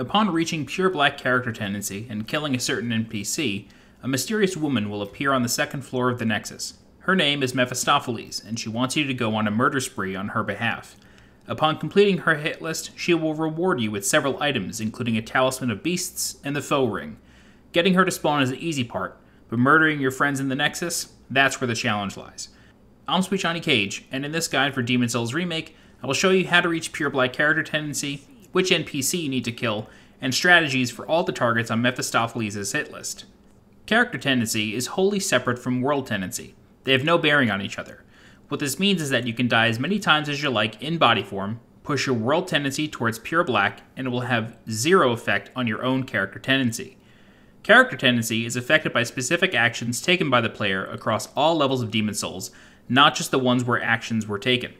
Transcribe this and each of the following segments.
Upon reaching pure black character tendency and killing a certain NPC, a mysterious woman will appear on the second floor of the Nexus. Her name is Mephistopheles, and she wants you to go on a murder spree on her behalf. Upon completing her hit list, she will reward you with several items, including a talisman of beasts and the foe ring. Getting her to spawn is the easy part, but murdering your friends in the Nexus, that's where the challenge lies. I'm Sweet Johnny Cage, and in this guide for Demon Souls Remake, I will show you how to reach pure black character tendency, which NPC you need to kill, and strategies for all the targets on Mephistopheles' hit list. Character tendency is wholly separate from world tendency. They have no bearing on each other. What this means is that you can die as many times as you like in body form, push your world tendency towards pure black, and it will have zero effect on your own character tendency. Character tendency is affected by specific actions taken by the player across all levels of Demon Souls, not just the ones where actions were taken.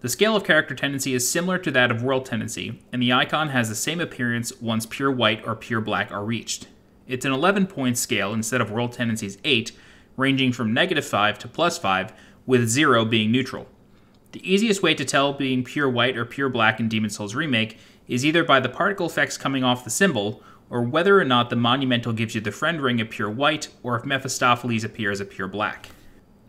The scale of character tendency is similar to that of world tendency, and the icon has the same appearance once pure white or pure black are reached. It's an 11 point scale instead of world tendency's 8, ranging from negative 5 to plus 5, with 0 being neutral. The easiest way to tell being pure white or pure black in Demon Souls Remake is either by the particle effects coming off the symbol, or whether or not the monumental gives you the friend ring of pure white, or if Mephistopheles appears a pure black.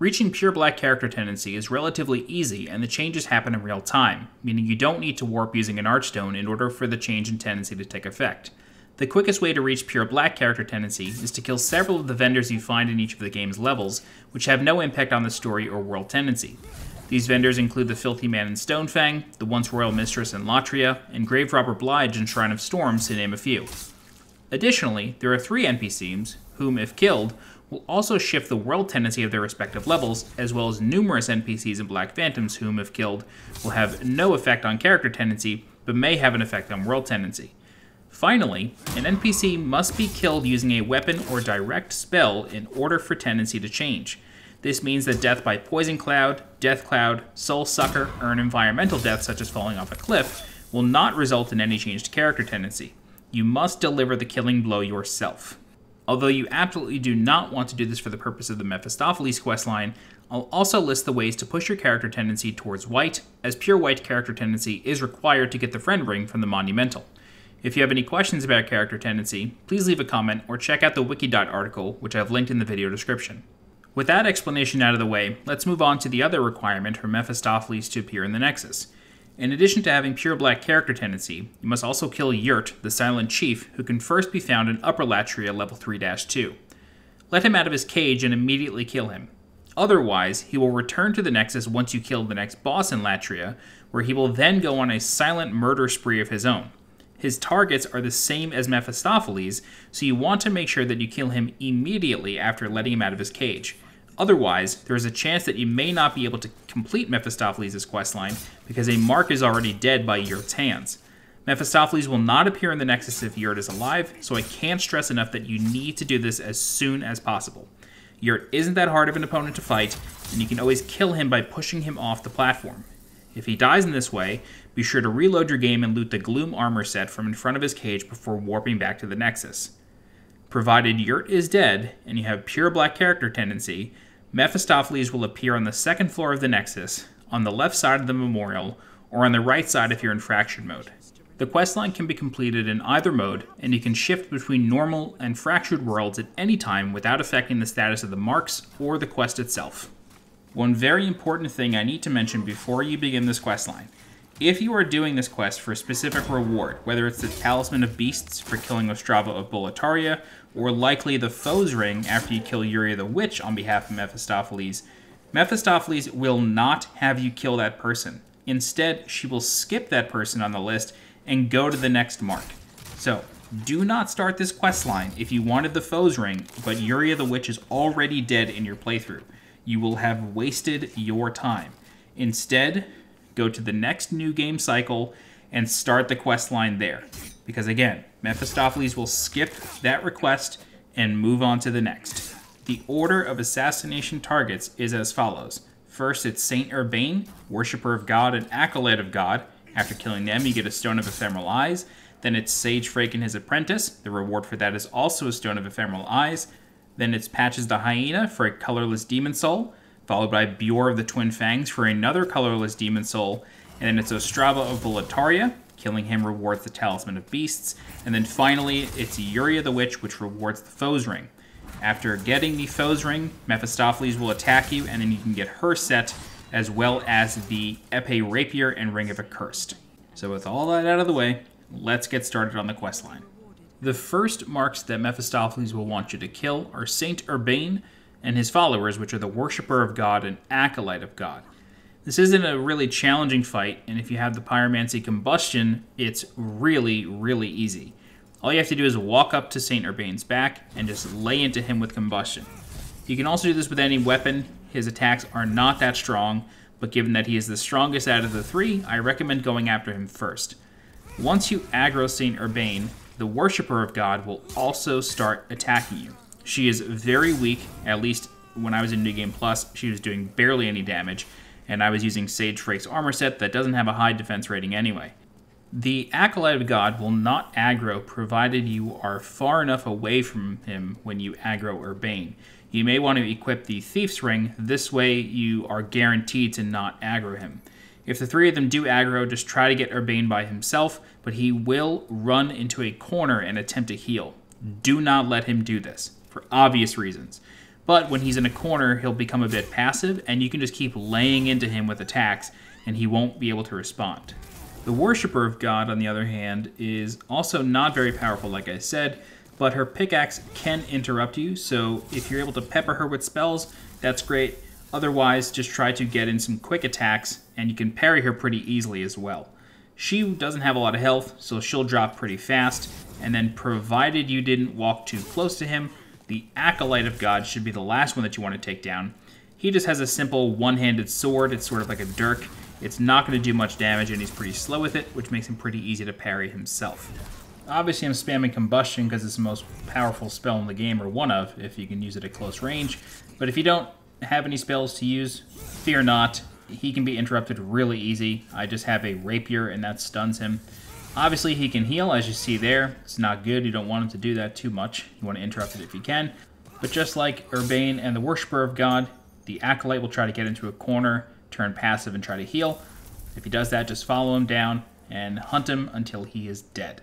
Reaching pure black character tendency is relatively easy and the changes happen in real time, meaning you don't need to warp using an archstone in order for the change in tendency to take effect. The quickest way to reach pure black character tendency is to kill several of the vendors you find in each of the game's levels, which have no impact on the story or world tendency. These vendors include the Filthy Man in Stonefang, the Once Royal Mistress in Latria, and Grave Robber Blige in Shrine of Storms, to name a few. Additionally, there are three NPCs, whom, if killed, will also shift the world tendency of their respective levels, as well as numerous NPCs and Black Phantoms whom, if killed, will have no effect on character tendency, but may have an effect on world tendency. Finally, an NPC must be killed using a weapon or direct spell in order for tendency to change. This means that death by Poison Cloud, Death Cloud, Soul Sucker, or an environmental death such as falling off a cliff will not result in any changed character tendency. You must deliver the killing blow yourself. Although you absolutely do not want to do this for the purpose of the Mephistopheles questline, I'll also list the ways to push your character tendency towards white, as pure white character tendency is required to get the friend ring from the Monumental. If you have any questions about character tendency, please leave a comment or check out the Wikidot article, which I've linked in the video description. With that explanation out of the way, let's move on to the other requirement for Mephistopheles to appear in the Nexus. In addition to having pure black character tendency, you must also kill Yurt, the Silent Chief, who can first be found in Upper Latria level 3-2. Let him out of his cage and immediately kill him. Otherwise, he will return to the Nexus once you kill the next boss in Latria, where he will then go on a silent murder spree of his own. His targets are the same as Mephistopheles, so you want to make sure that you kill him immediately after letting him out of his cage. Otherwise, there is a chance that you may not be able to complete Mephistopheles' questline because a mark is already dead by Yurt's hands. Mephistopheles will not appear in the Nexus if Yurt is alive, so I can't stress enough that you need to do this as soon as possible. Yurt isn't that hard of an opponent to fight, and you can always kill him by pushing him off the platform. If he dies in this way, be sure to reload your game and loot the Gloom armor set from in front of his cage before warping back to the Nexus. Provided Yurt is dead and you have pure black character tendency, Mephistopheles will appear on the second floor of the Nexus, on the left side of the memorial, or on the right side if you're in fractured mode. The questline can be completed in either mode, and you can shift between normal and fractured worlds at any time without affecting the status of the marks or the quest itself. One very important thing I need to mention before you begin this questline. If you are doing this quest for a specific reward, whether it's the Talisman of Beasts for killing Ostrava of Boletaria, or likely the foe's ring after you kill Yuria the Witch on behalf of Mephistopheles, Mephistopheles will not have you kill that person. Instead, she will skip that person on the list and go to the next mark. So, do not start this quest line if you wanted the foe's ring, but Yuria the Witch is already dead in your playthrough. You will have wasted your time. Instead, go to the next new game cycle and start the quest line there. Because again, Mephistopheles will skip that request and move on to the next. The order of assassination targets is as follows. First, it's Saint Urbain, worshipper of God and acolyte of God. After killing them, you get a Stone of Ephemeral Eyes. Then it's Sage Freke and his apprentice. The reward for that is also a Stone of Ephemeral Eyes. Then it's Patches the Hyena for a colorless demon soul, followed by Biorr of the Twin Fangs for another colorless demon soul. And then it's Ostrava of Boletaria, Killing him rewards the Talisman of Beasts. And then finally, it's Yuria the Witch, which rewards the Foes Ring. After getting the Foes Ring, Mephistopheles will attack you, and then you can get her set, as well as the Epee Rapier and Ring of Accursed. So with all that out of the way, let's get started on the quest line. The first marks that Mephistopheles will want you to kill are Saint Urbain and his followers, which are the Worshipper of God and Acolyte of God. This isn't a really challenging fight, and if you have the Pyromancy Combustion, it's really, really easy. All you have to do is walk up to St. Urbain's back and just lay into him with Combustion. You can also do this with any weapon. His attacks are not that strong, but given that he is the strongest out of the three, I recommend going after him first. Once you aggro St. Urbain, the Worshipper of God will also start attacking you. She is very weak, at least when I was in New Game Plus, she was doing barely any damage, and I was using Sage Freke's armor set that doesn't have a high defense rating anyway. The Acolyte of God will not aggro provided you are far enough away from him when you aggro Urbain. You may want to equip the Thief's Ring, this way you are guaranteed to not aggro him. If the three of them do aggro, just try to get Urbain by himself, but he will run into a corner and attempt to heal. Do not let him do this, for obvious reasons. But when he's in a corner, he'll become a bit passive, and you can just keep laying into him with attacks, and he won't be able to respond. The Worshipper of God, on the other hand, is also not very powerful, like I said, but her pickaxe can interrupt you, so if you're able to pepper her with spells, that's great. Otherwise, just try to get in some quick attacks, and you can parry her pretty easily as well. She doesn't have a lot of health, so she'll drop pretty fast, and then provided you didn't walk too close to him, the Acolyte of God should be the last one that you want to take down. He just has a simple one-handed sword. It's sort of like a dirk. It's not going to do much damage, and he's pretty slow with it, which makes him pretty easy to parry himself. Obviously, I'm spamming Combustion because it's the most powerful spell in the game, or one of, if you can use it at close range. But if you don't have any spells to use, fear not. He can be interrupted really easy. I just have a Rapier, and that stuns him. Obviously, he can heal, as you see there. It's not good. You don't want him to do that too much. You want to interrupt it if you can. But just like Urbain and the Worshipper of God, the Acolyte will try to get into a corner, turn passive, and try to heal. If he does that, just follow him down and hunt him until he is dead.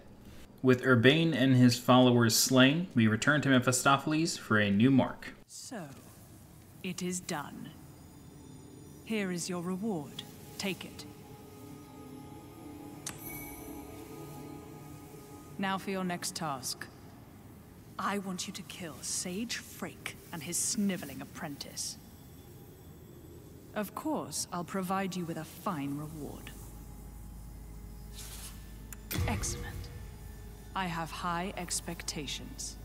With Urbain and his followers slain, we return to Mephistopheles for a new mark. So, it is done. Here is your reward. Take it. Now for your next task. I want you to kill Sage Freke and his sniveling apprentice. Of course, I'll provide you with a fine reward. Excellent. I have high expectations.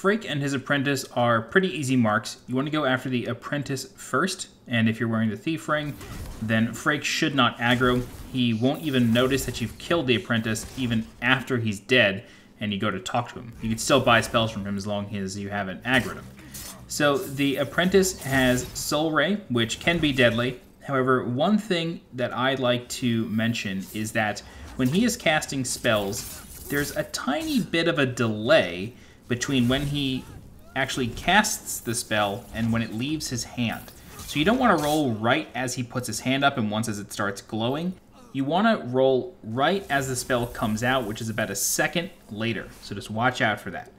Freke and his apprentice are pretty easy marks. You want to go after the apprentice first, and if you're wearing the thief ring, then Freke should not aggro. He won't even notice that you've killed the apprentice even after he's dead, and you go to talk to him. You can still buy spells from him as long as you haven't aggroed him. So the apprentice has Soul Ray, which can be deadly. However, one thing that I like to mention is that when he is casting spells, there's a tiny bit of a delay between when he actually casts the spell and when it leaves his hand. So you don't want to roll right as he puts his hand up and once as it starts glowing. You want to roll right as the spell comes out, which is about a second later. So just watch out for that.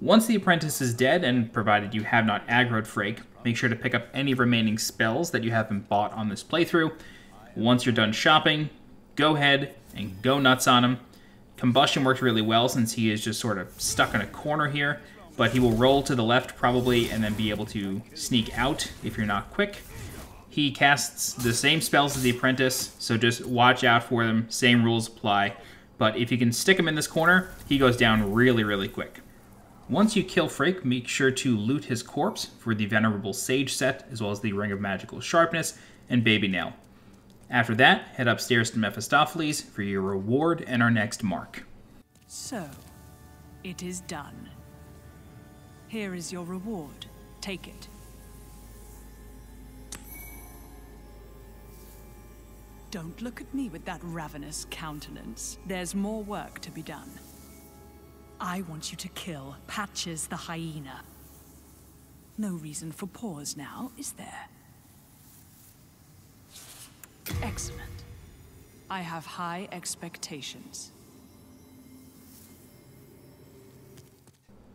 Once the apprentice is dead, and provided you have not aggroed Freke, make sure to pick up any remaining spells that you haven't bought on this playthrough. Once you're done shopping, go ahead and go nuts on him. Combustion works really well since he is just sort of stuck in a corner here, but he will roll to the left probably and then be able to sneak out if you're not quick. He casts the same spells as the apprentice, so just watch out for them. Same rules apply. But if you can stick him in this corner, he goes down really, really quick. Once you kill Freke, make sure to loot his corpse for the Venerable Sage set, as well as the Ring of Magical Sharpness and Baby Nail. After that, head upstairs to Mephistopheles for your reward and our next mark. So, it is done. Here is your reward. Take it. Don't look at me with that ravenous countenance. There's more work to be done. I want you to kill Patches the hyena. No reason for pause now, is there? Excellent. I have high expectations.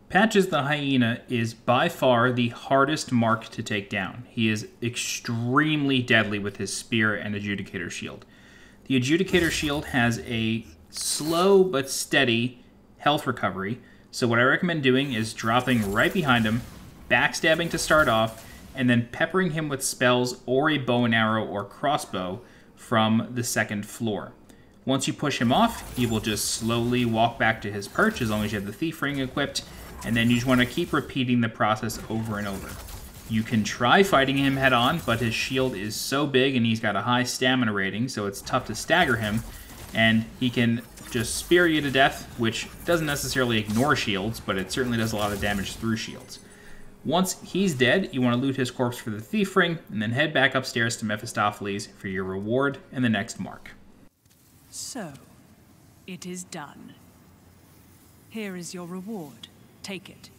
Patches the Hyena is by far the hardest mark to take down. He is extremely deadly with his spear and Adjudicator Shield. The Adjudicator Shield has a slow but steady health recovery, so what I recommend doing is dropping right behind him, backstabbing to start off, and then peppering him with spells or a bow and arrow or crossbow from the second floor. Once you push him off, he will just slowly walk back to his perch as long as you have the Thief Ring equipped, and then you just want to keep repeating the process over and over. You can try fighting him head on, but his shield is so big and he's got a high stamina rating, so it's tough to stagger him, and he can just spear you to death, which doesn't necessarily ignore shields, but it certainly does a lot of damage through shields. Once he's dead, you want to loot his corpse for the thief ring, and then head back upstairs to Mephistopheles for your reward and the next mark. So, it is done. Here is your reward. Take it.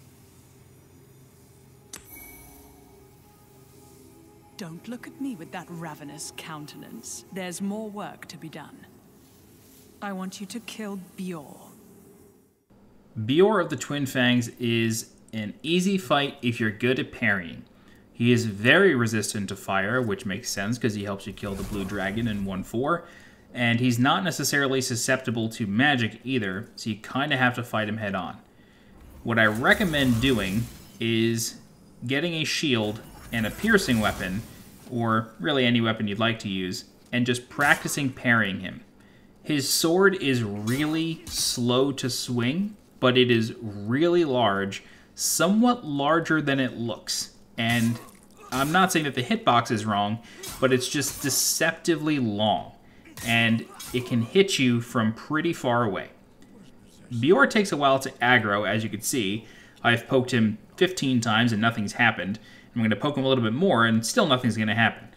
Don't look at me with that ravenous countenance. There's more work to be done. I want you to kill Biorr. Biorr of the Twin Fangs is an easy fight if you're good at parrying. He is very resistant to fire, which makes sense because he helps you kill the blue dragon in 1 4. And he's not necessarily susceptible to magic either, so you kind of have to fight him head on. What I recommend doing is getting a shield and a piercing weapon, or really any weapon you'd like to use, and just practicing parrying him. His sword is really slow to swing, but it is really large, somewhat larger than it looks. And I'm not saying that the hitbox is wrong, but it's just deceptively long. And it can hit you from pretty far away. Biorr takes a while to aggro, as you can see. I've poked him 15 times and nothing's happened. I'm going to poke him a little bit more and still nothing's going to happen.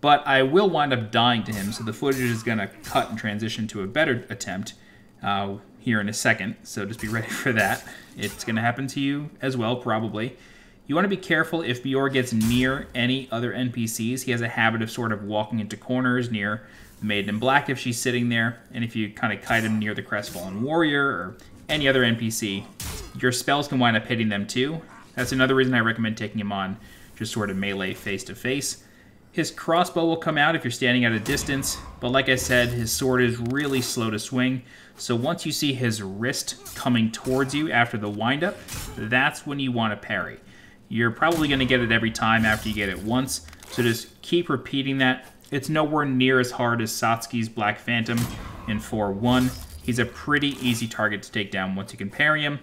But I will wind up dying to him, so the footage is going to cut and transition to a better attempt uh, here in a second, so just be ready for that. It's going to happen to you as well, probably. You want to be careful if Biorr gets near any other NPCs. He has a habit of sort of walking into corners near the Maiden in Black if she's sitting there, and if you kind of kite him near the Crestfallen Warrior or any other NPC, your spells can wind up hitting them too. That's another reason I recommend taking him on just sort of melee face to face. His crossbow will come out if you're standing at a distance, but like I said, his sword is really slow to swing, so once you see his wrist coming towards you after the windup, that's when you want to parry. You're probably going to get it every time after you get it once, so just keep repeating that. It's nowhere near as hard as Satsuki's Black Phantom in 4-1. He's a pretty easy target to take down once you can parry him,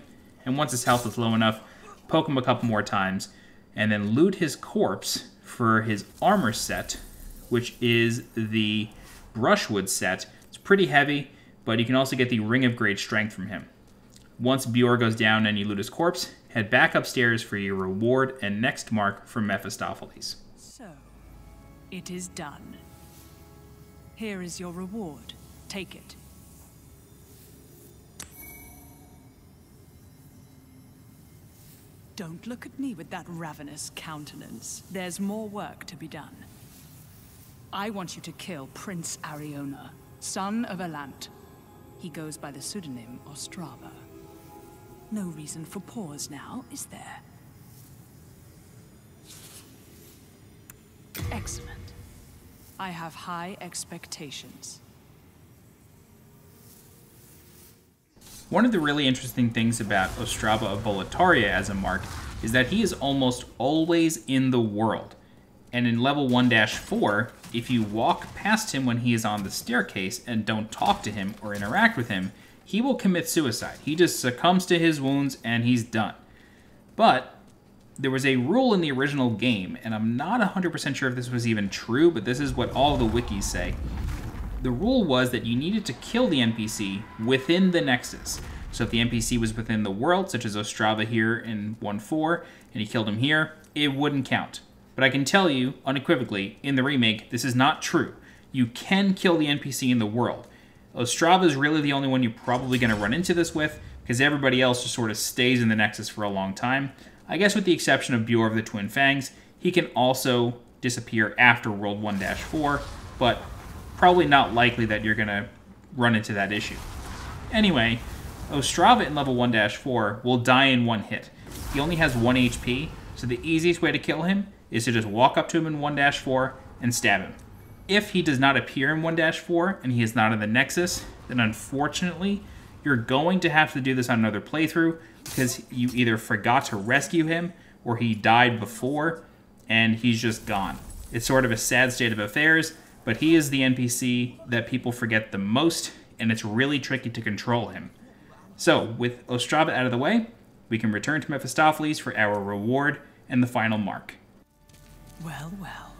and once his health is low enough, poke him a couple more times, and then loot his corpse for his armor set, which is the Brushwood set. It's pretty heavy, but you can also get the Ring of Great Strength from him. Once Biorr goes down and you loot his corpse, head back upstairs for your reward and next mark from Mephistopheles. So, it is done. Here is your reward. Take it. Don't look at me with that ravenous countenance. There's more work to be done. I want you to kill Prince Ariona, son of Allant. He goes by the pseudonym Ostrava. No reason for pause now, is there? Excellent. I have high expectations. One of the really interesting things about Ostrava of Boletaria as a mark is that he is almost always in the world. And in level 1-4, if you walk past him when he is on the staircase and don't talk to him or interact with him, he will commit suicide. He just succumbs to his wounds and he's done. But there was a rule in the original game, and I'm not 100% sure if this was even true, but this is what all the wikis say. The rule was that you needed to kill the NPC within the Nexus. So if the NPC was within the world, such as Ostrava here in 1.4, and you killed him here, it wouldn't count. But I can tell you, unequivocally, in the remake, this is not true. You can kill the NPC in the world. Ostrava is really the only one you're probably going to run into this with, because everybody else just sort of stays in the Nexus for a long time. I guess with the exception of Biorr of the Twin Fangs, he can also disappear after World 1-4, but probably not likely that you're going to run into that issue. Anyway, Ostrava in level 1-4 will die in one hit. He only has 1 HP, so the easiest way to kill him is to just walk up to him in 1-4 and stab him. If he does not appear in 1-4 and he is not in the Nexus, then unfortunately, you're going to have to do this on another playthrough because you either forgot to rescue him or he died before and he's just gone. It's sort of a sad state of affairs, but he is the NPC that people forget the most, and it's really tricky to control him. So, with Ostrava out of the way, we can return to Mephistopheles for our reward and the final mark. Well, well.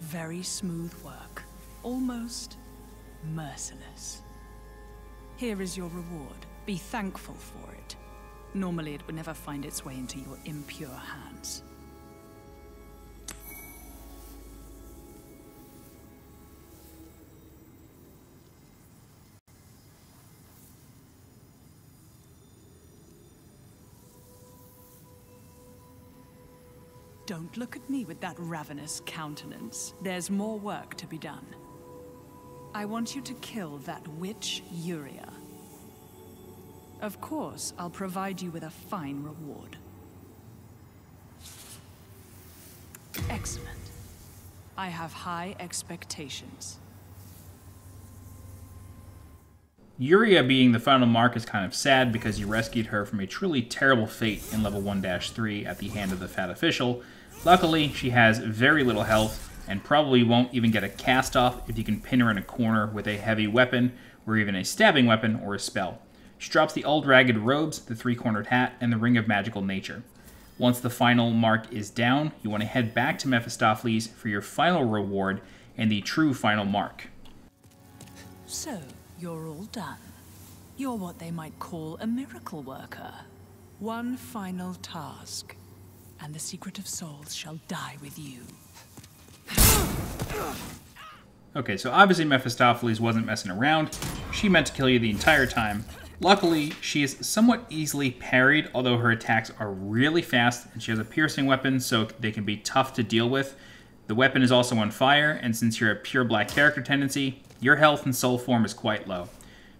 Very smooth work. Almost merciless. Here is your reward. Be thankful for it. Normally it would never find its way into your impure hands. Don't look at me with that ravenous countenance. There's more work to be done. I want you to kill that witch, Yuria. Of course, I'll provide you with a fine reward. Excellent. I have high expectations. Yuria being the final mark is kind of sad because you rescued her from a truly terrible fate in level 1-3 at the hand of the Fat Official. Luckily, she has very little health and probably won't even get a cast off if you can pin her in a corner with a heavy weapon or even a stabbing weapon or a spell. She drops the old ragged robes, the three-cornered hat, and the ring of magical nature. Once the final mark is down, you want to head back to Mephistopheles for your final reward and the true final mark. So, you're all done. You're what they might call a miracle worker. One final task, and the Secret of Souls shall die with you. Okay, so obviously Mephistopheles wasn't messing around. She meant to kill you the entire time. Luckily, she is somewhat easily parried, although her attacks are really fast, and she has a piercing weapon, so they can be tough to deal with. The weapon is also on fire, and since you're a pure black character tendency, your health and soul form is quite low.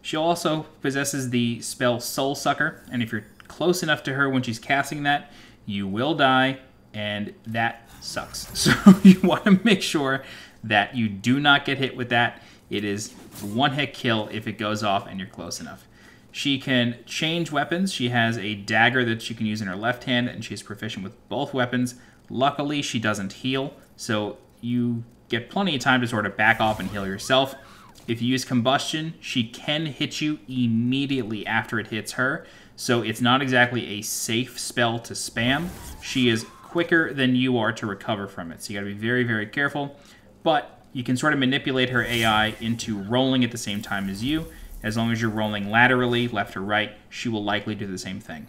She also possesses the spell Soul Sucker, and if you're close enough to her when she's casting that, you will die, and that sucks. So you want to make sure that you do not get hit with that. It is one hit kill if it goes off and you're close enough. She can change weapons. She has a dagger that she can use in her left hand, and she's proficient with both weapons. Luckily, she doesn't heal, so you get plenty of time to sort of back off and heal yourself. If you use combustion, she can hit you immediately after it hits her, so it's not exactly a safe spell to spam. She is quicker than you are to recover from it, so you gotta be very, very careful. But you can sort of manipulate her AI into rolling at the same time as you, as long as you're rolling laterally, left or right, she will likely do the same thing.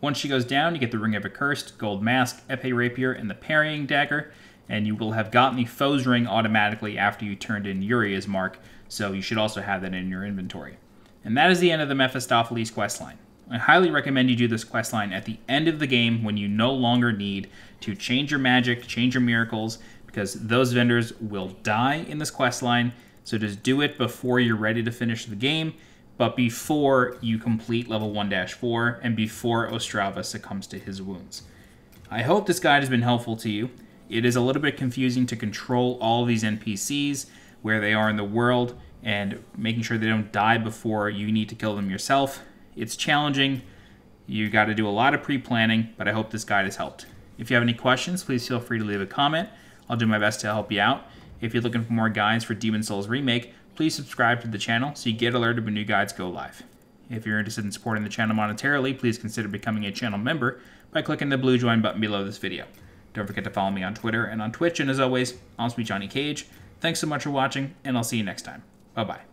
Once she goes down, you get the Ring of Accursed, Gold Mask, Epee Rapier, and the Parrying Dagger, and you will have gotten the Foe's Ring automatically after you turned in Yuria's mark, so you should also have that in your inventory. And that is the end of the Mephistopheles questline. I highly recommend you do this quest line at the end of the game when you no longer need to change your magic, change your miracles, because those vendors will die in this quest line. so just do it before you're ready to finish the game, but before you complete level 1-4 and before Ostrava succumbs to his wounds. I hope this guide has been helpful to you. It is a little bit confusing to control all these NPCs, where they are in the world, and making sure they don't die before you need to kill them yourself. It's challenging. You got to do a lot of pre-planning, but I hope this guide has helped. If you have any questions, please feel free to leave a comment. I'll do my best to help you out. If you're looking for more guides for Demon Souls Remake, please subscribe to the channel so you get alerted when new guides go live. If you're interested in supporting the channel monetarily, please consider becoming a channel member by clicking the blue join button below this video. Don't forget to follow me on Twitter and on Twitch, and as always, I'll be Johnny Cage. Thanks so much for watching, and I'll see you next time. Bye-bye.